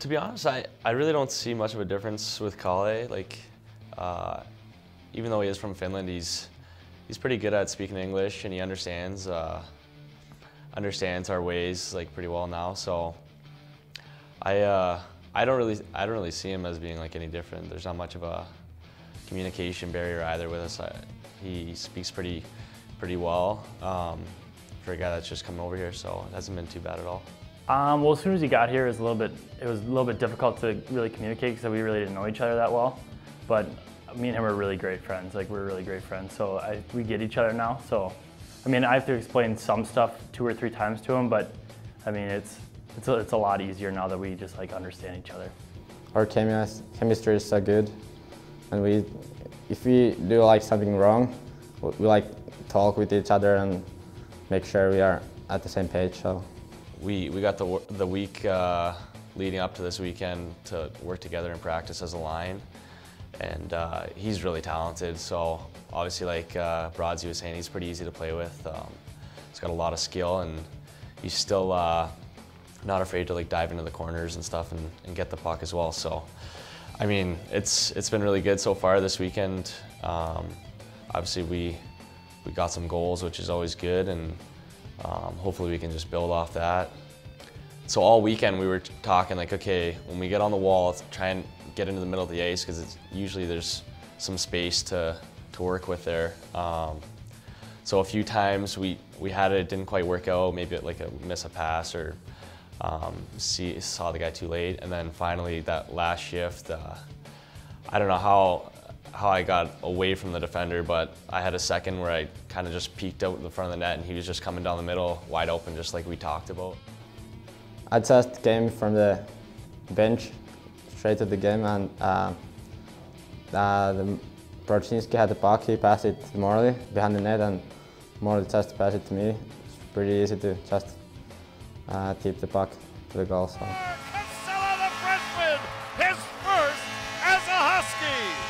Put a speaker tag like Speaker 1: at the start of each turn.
Speaker 1: To be honest, I, I really don't see much of a difference with Kalle. Like, uh, even though he is from Finland, he's he's pretty good at speaking English and he understands uh, understands our ways like pretty well now. So I uh, I don't really I don't really see him as being like any different. There's not much of a communication barrier either with us. I, he speaks pretty pretty well um, for a guy that's just coming over here, so it hasn't been too bad at all.
Speaker 2: Um, well, as soon as he got here, it was a little bit it was a little bit difficult to really communicate because we really didn't know each other that well. But me and him are really great friends. Like we're really great friends. So I, we get each other now. So I mean, I have to explain some stuff two or three times to him, but I mean, it's it's a, it's a lot easier now that we just like understand each other.
Speaker 3: Our chemistry is so good, and we if we do like something wrong, we like talk with each other and make sure we are at the same page. So
Speaker 1: we we got the the week uh, leading up to this weekend to work together and practice as a line, and uh, he's really talented. So obviously, like uh, Broadsy was saying, he's pretty easy to play with. Um, he's got a lot of skill, and he's still uh, not afraid to like dive into the corners and stuff and, and get the puck as well. So. I mean, it's it's been really good so far this weekend. Um, obviously, we we got some goals, which is always good, and um, hopefully we can just build off that. So all weekend we were talking like, okay, when we get on the wall, let's try and get into the middle of the ice because usually there's some space to to work with there. Um, so a few times we we had it, it didn't quite work out. Maybe like a miss a pass or um, see, saw the guy too late, and then finally that last shift, uh, I don't know how how I got away from the defender, but I had a second where I kind of just peeked out in the front of the net and he was just coming down the middle, wide open, just like we talked about.
Speaker 3: I just came from the bench straight to the game and uh, uh, the Brodzinski had the puck, he passed it to Morley behind the net and Morley just passed it to me. It's pretty easy to just uh, tip the puck to the goal. So. Kossila, the freshman, his first as a Husky!